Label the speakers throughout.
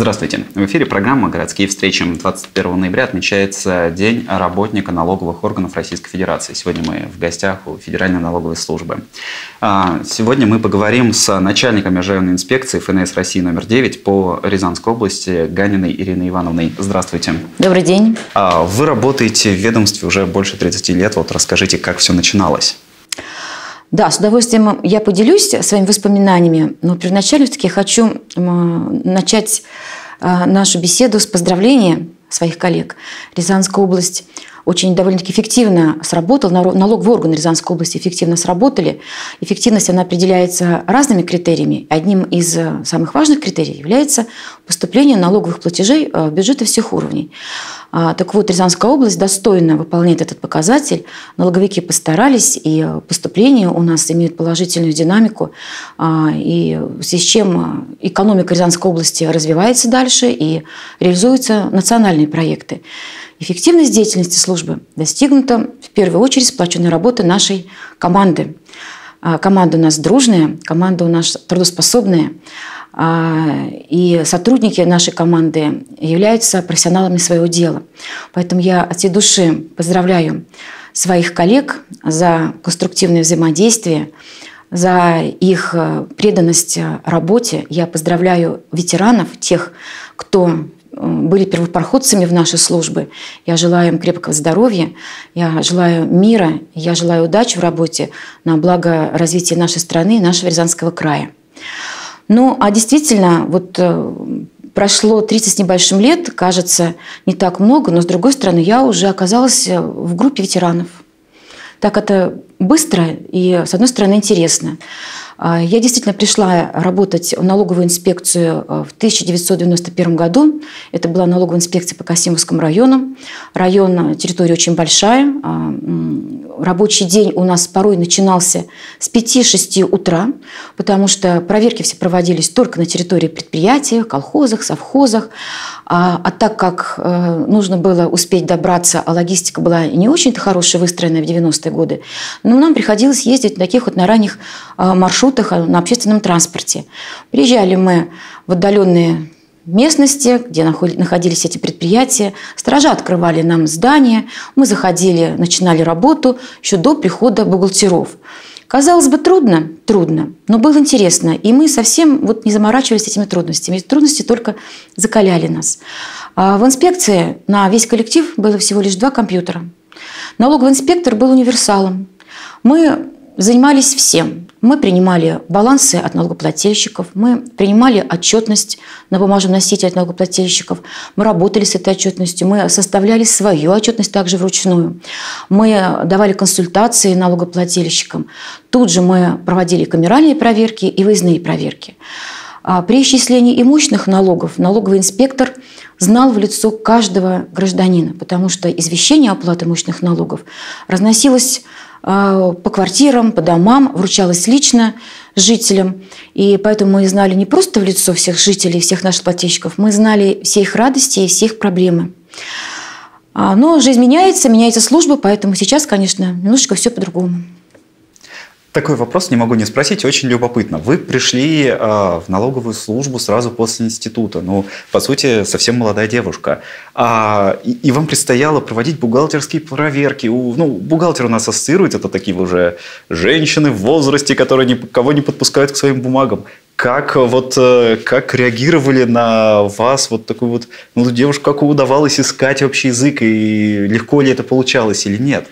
Speaker 1: Здравствуйте. В эфире программа «Городские встречи». 21 ноября отмечается День работника налоговых органов Российской Федерации. Сегодня мы в гостях у Федеральной налоговой службы. А, сегодня мы поговорим с начальником межрайонной инспекции ФНС России номер 9 по Рязанской области Ганиной Ириной Ивановной. Здравствуйте.
Speaker 2: Добрый день.
Speaker 1: А, вы работаете в ведомстве уже больше 30 лет. Вот расскажите, как все начиналось.
Speaker 2: Да, с удовольствием я поделюсь своими воспоминаниями, но первоначально все-таки хочу начать а, нашу беседу с поздравления своих коллег. Рязанская область очень довольно-таки эффективно сработал, налоговые органы Рязанской области эффективно сработали. Эффективность она определяется разными критериями. Одним из э, самых важных критериев является поступление налоговых платежей э, в бюджеты всех уровней. А, так вот, Рязанская область достойно выполняет этот показатель. Налоговики постарались, и поступления у нас имеют положительную динамику. А, и в связи с чем экономика Рязанской области развивается дальше и реализуются национальные проекты. Эффективность деятельности службы достигнута в первую очередь сплоченной работы нашей команды. А, команда у нас дружная, команда у нас трудоспособная. А, и сотрудники нашей команды являются профессионалами своего дела. Поэтому я от всей души поздравляю своих коллег за конструктивное взаимодействие, за их э, преданность работе. Я поздравляю ветеранов, тех, кто были первопроходцами в нашей службы. Я желаю им крепкого здоровья, я желаю мира, я желаю удачи в работе на благо развития нашей страны и нашего Рязанского края. Ну, а действительно, вот э, прошло 30 с небольшим лет, кажется, не так много, но с другой стороны, я уже оказалась в группе ветеранов. Так это быстро и, с одной стороны, интересно. А, я действительно пришла работать в налоговую инспекцию э, в 1991 году. Это была налоговая инспекция по Касимовскому району. Район, э, территория очень большая. А, рабочий день у нас порой начинался с 5-6 утра, потому что проверки все проводились только на территории предприятия, колхозах, совхозах. А, а так как э, нужно было успеть добраться, а логистика была не очень-то хорошая, выстроенная в 90-е годы, но нам приходилось ездить на таких вот на ранних маршрутах, маршрутах, на общественном транспорте. Приезжали мы в отдаленные местности, где находились эти предприятия. Стража открывали нам здание, мы заходили, начинали работу еще до прихода бухгалтеров. Казалось бы, трудно, трудно, но было интересно. И мы совсем вот не заморачивались этими трудностями. Трудности только закаляли нас. А в инспекции на весь коллектив было всего лишь два компьютера. Налоговый инспектор был универсалом. Мы занимались всем. Мы принимали балансы от налогоплательщиков, мы принимали отчетность на бумажном носителе от налогоплательщиков, мы работали с этой отчетностью, мы составляли свою отчетность также вручную, мы давали консультации налогоплательщикам. Тут же мы проводили камеральные проверки и выездные проверки. А при исчислении имущественных налогов налоговый инспектор знал в лицо каждого гражданина, потому что извещение о оплате имущественных налогов разносилось а, по квартирам, по домам, вручалась лично жителям. И поэтому мы знали не просто в лицо всех жителей, всех наших плательщиков, мы знали все их радости и все их проблемы. А, но жизнь меняется, меняется служба, поэтому сейчас, конечно, немножечко все по-другому.
Speaker 1: Такой вопрос не могу не спросить, очень любопытно. Вы пришли э, в налоговую службу сразу после института, ну, по сути, совсем молодая девушка. А, и, и вам предстояло проводить бухгалтерские проверки. У, ну, бухгалтер у нас ассоциирует, это такие уже женщины в возрасте, которые никого не подпускают к своим бумагам. Как, вот, э, как реагировали на вас вот такую вот ну, девушку, как удавалось искать общий язык, и легко ли это получалось или нет?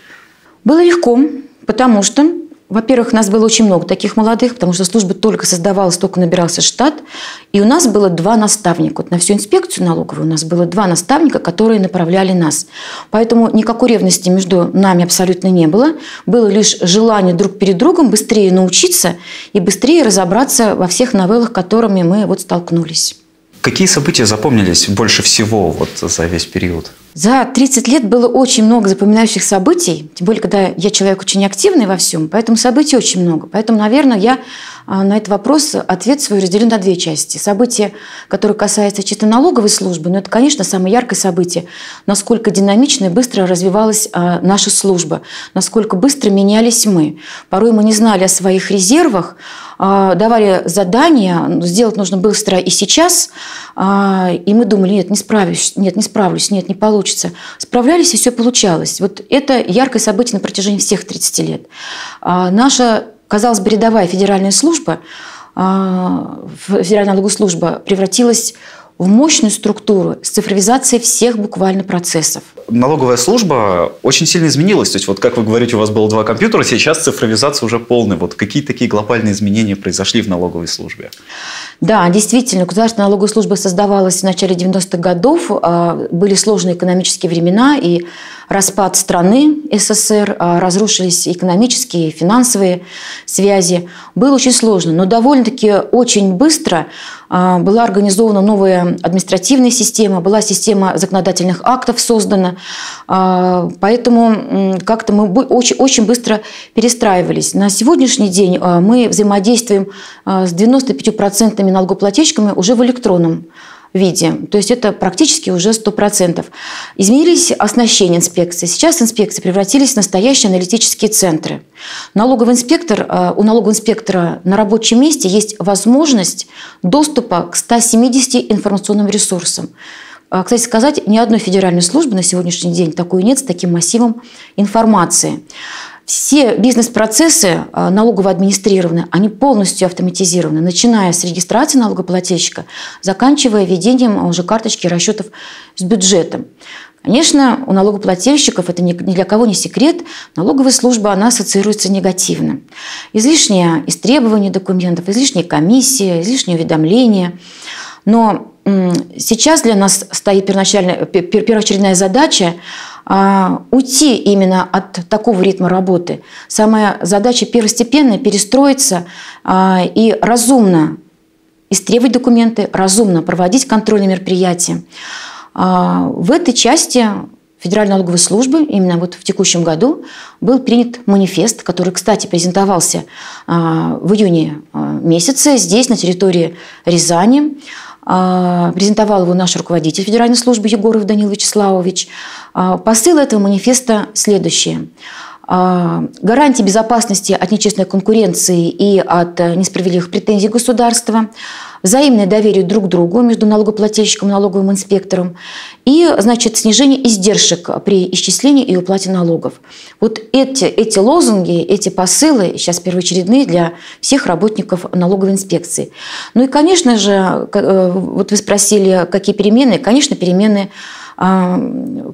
Speaker 2: Было легко, потому что во-первых, нас было очень много таких молодых, потому что служба только создавалась, только набирался штат. И у нас было два наставника. Вот на всю инспекцию налоговую у нас было два наставника, которые направляли нас. Поэтому никакой ревности между нами абсолютно не было. Было лишь желание друг перед другом быстрее научиться и быстрее разобраться во всех новеллах, которыми мы вот столкнулись.
Speaker 1: Какие события запомнились больше всего вот за весь период?
Speaker 2: За 30 лет было очень много запоминающих событий, тем более, когда я человек очень активный во всем, поэтому событий очень много. Поэтому, наверное, я а, на этот вопрос ответ свой разделен на две части. Событие, которое касается чисто налоговой службы, но это, конечно, самое яркое событие, насколько динамично и быстро развивалась а, наша служба, насколько быстро менялись мы. Порой мы не знали о своих резервах, а, давали задания, сделать нужно быстро и сейчас, и мы думали, нет, не справлюсь, нет, не справлюсь, нет, не получится. Справлялись, и все получалось. Вот это яркое событие на протяжении всех 30 лет. А, наша, казалось бы, рядовая федеральная служба, федеральная налоговая служба превратилась в мощную структуру с цифровизацией всех буквально процессов.
Speaker 1: Налоговая служба очень сильно изменилась. То есть, вот как вы говорите, у вас было два компьютера, сейчас цифровизация уже полная. Вот какие такие глобальные изменения произошли в налоговой службе?
Speaker 2: Да, действительно, государственная налоговая служба создавалась в начале 90-х годов. А, были сложные экономические времена, и распад страны СССР, а, разрушились экономические, финансовые связи. Было очень сложно, но довольно-таки очень быстро а, была организована новая административная система, была система законодательных актов создана. Поэтому как-то мы очень, очень быстро перестраивались. На сегодняшний день мы взаимодействуем с 95% всеми налогоплательщиками уже в электронном виде. То есть это практически уже 100%. Изменились оснащение инспекции. Сейчас инспекции превратились в настоящие аналитические центры. Налоговый инспектор, э, у налогового инспектора на рабочем месте есть возможность доступа к 170 информационным ресурсам. Э, кстати сказать, ни одной федеральной службы на сегодняшний день такой нет с таким массивом информации. Все бизнес-процессы а, налогово администрированы, они полностью автоматизированы, начиная с регистрации налогоплательщика, заканчивая ведением уже карточки расчетов с бюджетом. Конечно, у налогоплательщиков, это ни для кого не секрет, налоговая служба, она ассоциируется негативно. Излишнее истребование документов, излишняя комиссия, излишнее уведомление. Но сейчас для нас стоит первоочередная задача а, уйти именно от такого ритма работы. Самая задача первостепенная – перестроиться а, и разумно истребовать документы, разумно проводить контрольные мероприятия. А, в этой части Федеральной налоговой службы именно вот в текущем году был принят манифест, который, кстати, презентовался в июне месяце здесь, на территории Рязани. А, презентовал его наш руководитель Федеральной службы Егоров Данил Вячеславович. А, посыл этого манифеста следующее. А, гарантии безопасности от нечестной конкуренции и от э, несправедливых претензий государства, взаимное доверие друг к другу между налогоплательщиком и налоговым инспектором и, значит, снижение издержек при исчислении и уплате налогов. Вот эти, эти лозунги, эти посылы сейчас первоочередные для всех работников налоговой инспекции. Ну и, конечно же, э, вот вы спросили, какие перемены. Конечно, перемены а,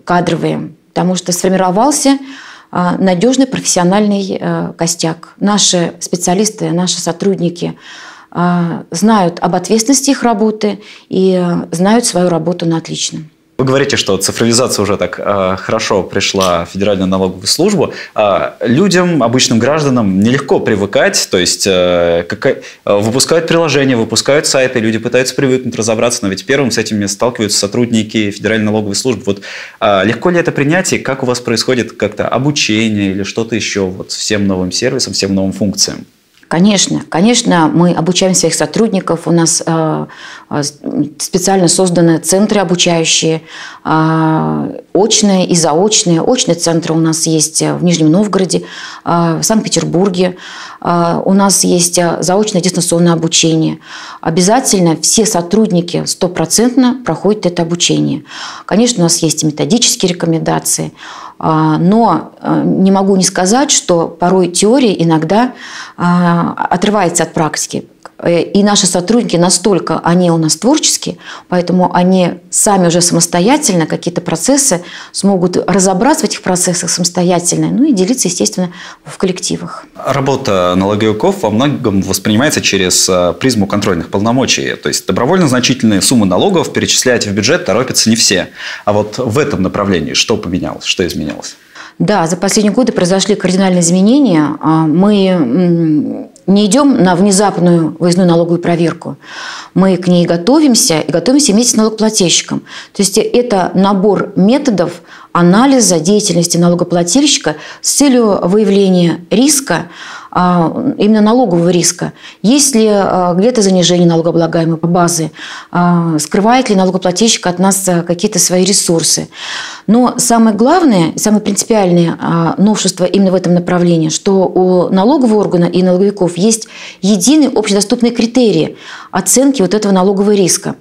Speaker 2: кадровые, потому что сформировался надежный профессиональный э, костяк. Наши специалисты, наши сотрудники а, знают об ответственности их работы и э, знают свою работу на отлично.
Speaker 1: Вы говорите, что цифровизация уже так э, хорошо пришла в Федеральную налоговую службу. Э, людям, обычным гражданам нелегко привыкать, то есть э, как, э, выпускают приложения, выпускают сайты, люди пытаются привыкнуть, разобраться, но ведь первым с этим сталкиваются сотрудники Федеральной налоговой службы. Вот э, легко ли это принятие, как у вас происходит как-то обучение или что-то еще вот всем новым сервисам, всем новым функциям?
Speaker 2: Конечно, конечно, мы обучаем своих сотрудников. У нас э, э, специально созданы центры обучающие, э, очные и заочные. Очные центры у нас есть в Нижнем Новгороде, в Санкт-Петербурге. У нас есть заочное дистанционное обучение. Обязательно все сотрудники стопроцентно проходят это обучение. Конечно, у нас есть методические рекомендации. А, но а, не могу не сказать, что порой теория иногда а, отрывается от практики. Э, и наши сотрудники настолько, они у нас творческие, поэтому они сами уже самостоятельно какие-то процессы смогут разобраться в этих процессах самостоятельно, ну и делиться, естественно, в коллективах.
Speaker 1: Работа налоговиков во многом воспринимается через э, призму контрольных полномочий. То есть добровольно значительные суммы налогов перечислять в бюджет торопятся не все. А вот в этом направлении что поменялось, что изменилось?
Speaker 2: Да, за последние годы произошли кардинальные изменения. Мы не идем на внезапную выездную налоговую проверку. Мы к ней готовимся и готовимся вместе с налогоплательщиком. То есть это набор методов анализа деятельности налогоплательщика с целью выявления риска именно налогового риска. Есть ли а, где-то занижение налогооблагаемой базы? Скрывает ли налогоплательщик от нас какие-то свои ресурсы? Но самое главное, самое принципиальное новшество именно в этом направлении, что у налогового органа и налоговиков есть единые общедоступные критерии оценки вот этого налогового риска.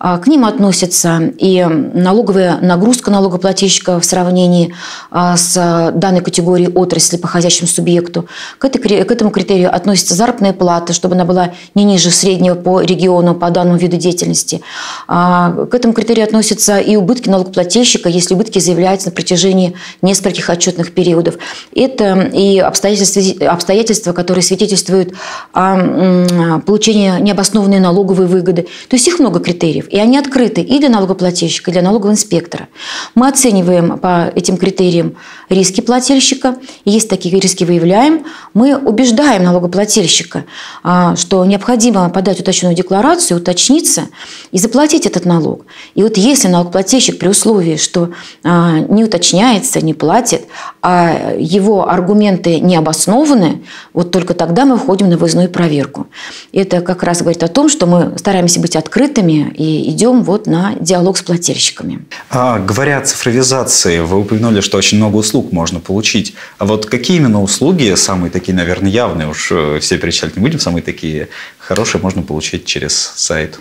Speaker 2: К ним относятся и налоговая нагрузка налогоплательщика в сравнении с данной категорией отрасли по хозяйственному субъекту. К, этой, к этому критерию относится заработная плата, чтобы она была не ниже среднего по региону, по данному виду деятельности. К этому критерию относятся и убытки налогоплательщика, если убытки заявляются на протяжении нескольких отчетных периодов. Это и обстоятельства, обстоятельства которые свидетельствуют о получении необоснованной налоговой выгоды. То есть их много критериев, и они открыты и для налогоплательщика, и для налогового инспектора. Мы оцениваем по этим критериям риски плательщика. И если такие риски выявляем, мы убеждаем налогоплательщика, а, что необходимо подать уточненную декларацию, уточниться и заплатить этот налог. И вот если налогоплательщик при условии, что а, не уточняется, не платит, а его аргументы не обоснованы, вот только тогда мы входим на выездную проверку. Это как раз говорит о том, что мы стараемся быть открытыми и идем вот на диалог с плательщиками.
Speaker 1: А, говоря о цифровизации, вы упомянули, что очень много услуг можно получить. А вот какие именно услуги, самые такие, наверное, явные, уж э, все перечислять не будем, самые такие хорошие можно получить через сайт?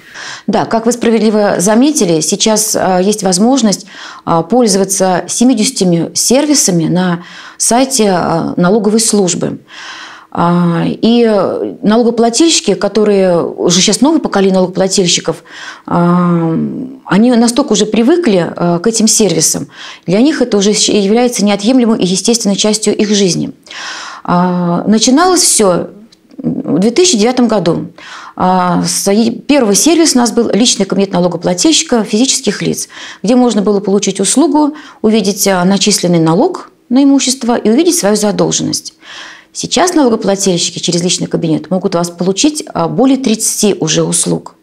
Speaker 2: Да, как вы справедливо заметили, сейчас э, есть возможность э, пользоваться 70 сервисами на сайте налоговой службы. А, и налогоплательщики, которые уже сейчас новое поколение налогоплательщиков, а, они настолько уже привыкли а, к этим сервисам. Для них это уже является неотъемлемой и естественной частью их жизни. Начиналось все в 2009 году. Первый сервис у нас был личный кабинет налогоплательщика физических лиц, где можно было получить услугу, увидеть начисленный налог на имущество и увидеть свою задолженность. Сейчас налогоплательщики через личный кабинет могут у вас получить а, более 30 уже услуг.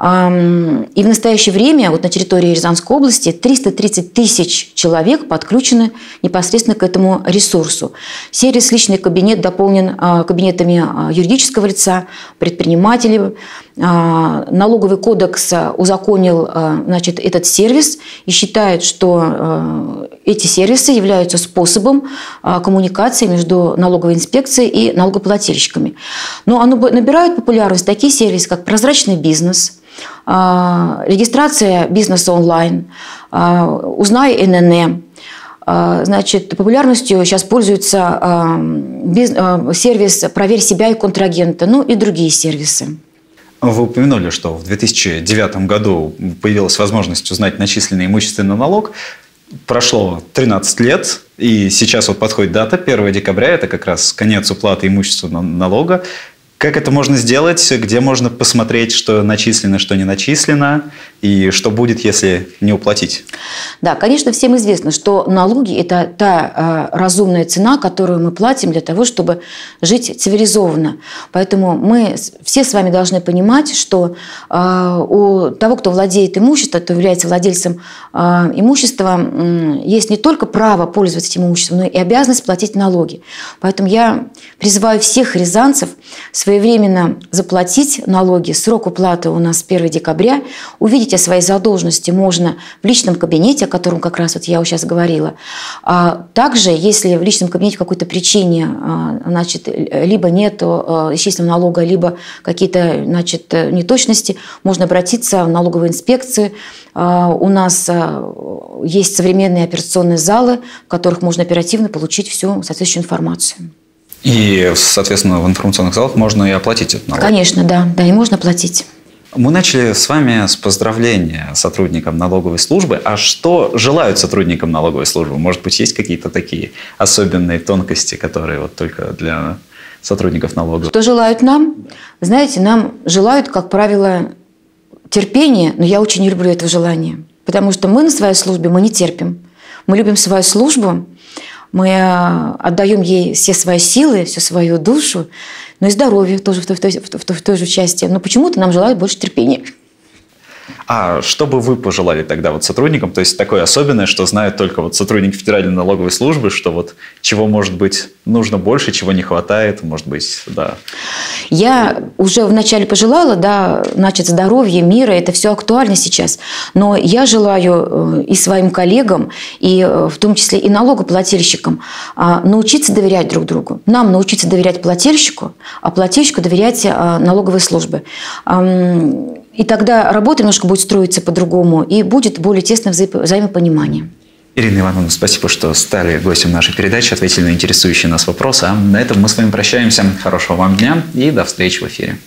Speaker 2: И в настоящее время вот на территории Рязанской области 330 тысяч человек подключены непосредственно к этому ресурсу. Сервис «Личный кабинет» дополнен а, кабинетами а, юридического лица, предпринимателей. А, налоговый кодекс узаконил значит, этот сервис и считает, что эти сервисы являются способом коммуникации между налоговой инспекцией и налогоплательщиками. Но оно набирает популярность такие сервисы, как «Прозрачный бизнес», а, регистрация бизнеса онлайн, а, узнай НН, а, Значит, популярностью сейчас пользуется сервис «Проверь себя и контрагента», ну и другие сервисы.
Speaker 1: Вы упомянули, что в 2009 году появилась возможность узнать начисленный имущественный налог. Прошло 13 лет, и сейчас вот подходит дата, 1 декабря, это как раз конец уплаты имущественного налога. Как это можно сделать? Где можно посмотреть, что начислено, что не начислено? И что будет, если не уплатить?
Speaker 2: Да, конечно, всем известно, что налоги – это та э, разумная цена, которую мы платим для того, чтобы жить цивилизованно. Поэтому мы все с вами должны понимать, что э, у того, кто владеет имуществом, кто является владельцем э, имущества, э, есть не только право пользоваться этим имуществом, но и обязанность платить налоги. Поэтому я призываю всех рязанцев своевременно заплатить налоги. Срок уплаты у нас 1 декабря. Увидеть о своей задолженности можно в личном кабинете, о котором как раз вот я сейчас говорила. А также, если в личном кабинете по какой-то причине а, значит, либо нет а, исчисленного налога, либо какие-то значит, неточности, можно обратиться в налоговую инспекцию. У нас есть современные операционные залы, в которых можно оперативно получить всю соответствующую информацию.
Speaker 1: И, соответственно, в информационных залах можно и оплатить этот налог.
Speaker 2: Конечно, да, да, и можно платить.
Speaker 1: Мы начали с вами с поздравления сотрудникам налоговой службы. А что желают сотрудникам налоговой службы? Может быть, есть какие-то такие особенные тонкости, которые вот только для сотрудников налоговой?
Speaker 2: Что желают нам? Знаете, нам желают, как правило, терпения, но я очень не люблю это желание. Потому что мы на своей службе, мы не терпим. Мы любим свою службу, мы э, отдаем ей все свои силы, всю свою душу, но и здоровье тоже в той, в той, в той, в той же части. Но почему-то нам желают больше терпения.
Speaker 1: А что бы вы пожелали тогда вот сотрудникам? То есть такое особенное, что знают только вот сотрудники Федеральной налоговой службы, что вот чего может быть нужно больше, чего не хватает, может быть, да.
Speaker 2: Я уже вначале пожелала, да, значит, здоровья, мира, это все актуально сейчас. Но я желаю э, и своим коллегам, и э, в том числе и налогоплательщикам а, научиться доверять друг другу. Нам научиться доверять плательщику, а плательщику доверять а, налоговой службе. И тогда работа немножко будет строиться по-другому, и будет более тесное взаимопонимание.
Speaker 1: Ирина Ивановна, спасибо, что стали гостем нашей передачи, ответили на интересующие нас вопросы. А на этом мы с вами прощаемся. Хорошего вам дня и до встречи в эфире.